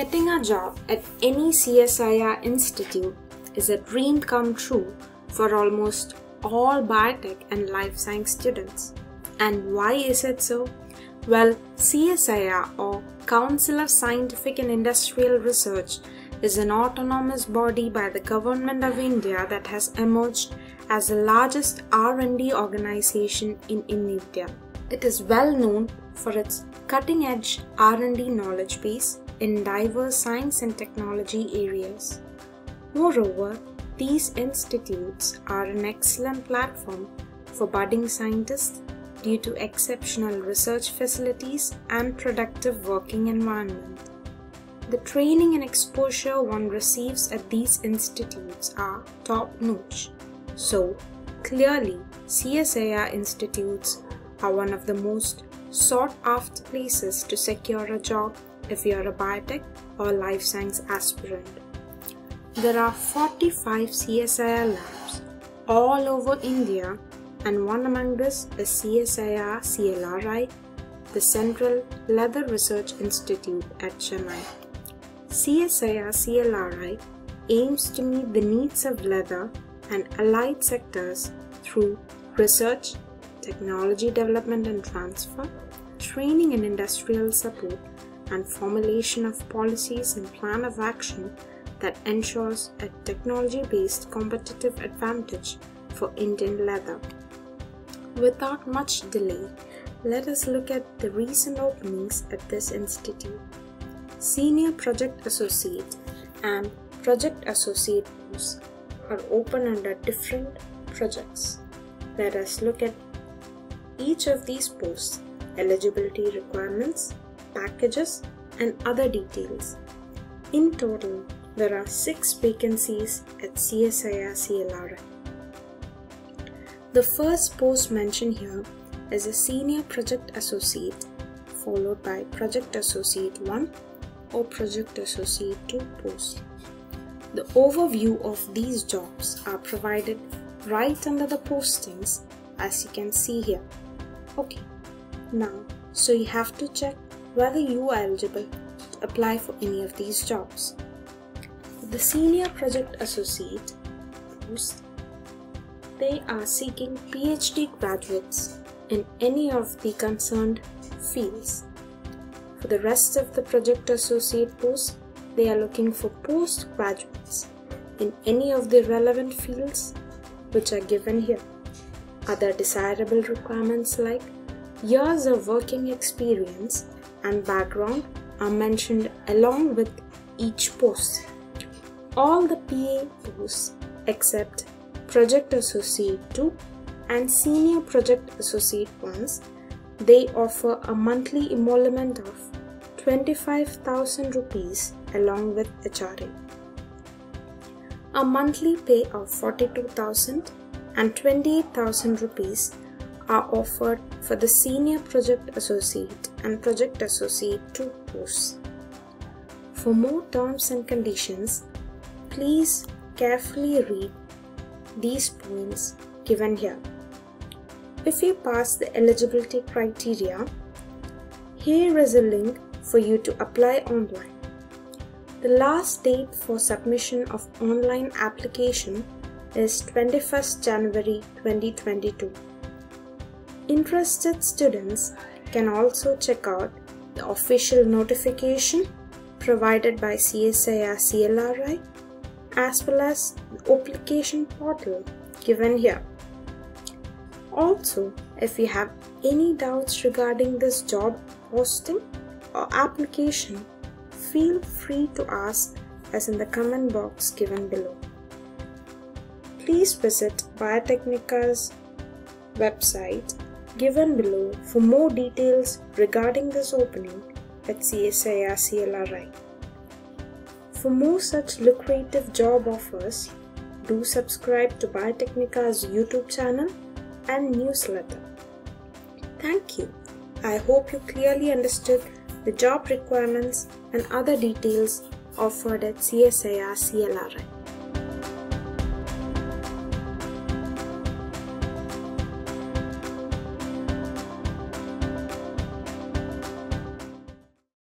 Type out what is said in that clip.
Getting a job at any CSIR institute is a dream come true for almost all biotech and life science students. And why is it so? Well, CSIR or Council of Scientific and Industrial Research is an autonomous body by the government of India that has emerged as the largest R&D organization in India. It is well known for its cutting-edge R&D knowledge base in diverse science and technology areas. Moreover, these institutes are an excellent platform for budding scientists due to exceptional research facilities and productive working environment. The training and exposure one receives at these institutes are top notch. So, clearly, CSIR institutes are one of the most sought after places to secure a job if you are a biotech or life science aspirant. There are 45 CSIR labs all over India, and one among this is CSIR CLRI, the Central Leather Research Institute at Chennai. CSIR CLRI aims to meet the needs of leather and allied sectors through research, technology development and transfer, training and industrial support, and formulation of policies and plan of action that ensures a technology based competitive advantage for Indian leather. Without much delay, let us look at the recent openings at this institute. Senior Project Associate and Project Associate posts are open under different projects. Let us look at each of these posts, eligibility requirements, packages, and other details. In total, there are 6 vacancies at CSIR CLRI. The first post mentioned here is a Senior Project Associate, followed by Project Associate 1 or Project Associate 2 post. The overview of these jobs are provided right under the postings as you can see here. Okay, now so you have to check whether you are eligible to apply for any of these jobs. The Senior Project Associate post they are seeking PhD graduates in any of the concerned fields. For the rest of the project associate posts, they are looking for postgraduates in any of the relevant fields which are given here. Other desirable requirements like years of working experience and background are mentioned along with each post. All the PA posts except Project Associate 2 and Senior Project Associate ones, they offer a monthly emolument of 25,000 rupees along with HRA. A monthly pay of 42,000 and 28,000 rupees are offered for the Senior Project Associate and Project Associate 2 posts. For more terms and conditions, please carefully read these points given here. If you pass the eligibility criteria, here is a link for you to apply online. The last date for submission of online application is 21st January 2022. Interested students can also check out the official notification provided by CSIR CLRI as well as the application portal given here. Also, if you have any doubts regarding this job posting or application, feel free to ask as in the comment box given below. Please visit Biotecnika's website given below for more details regarding this opening at CSIR CLRI. For more such lucrative job offers, do subscribe to Biotecnika's YouTube channel and newsletter. Thank you. I hope you clearly understood the job requirements and other details offered at CSIR CLRI.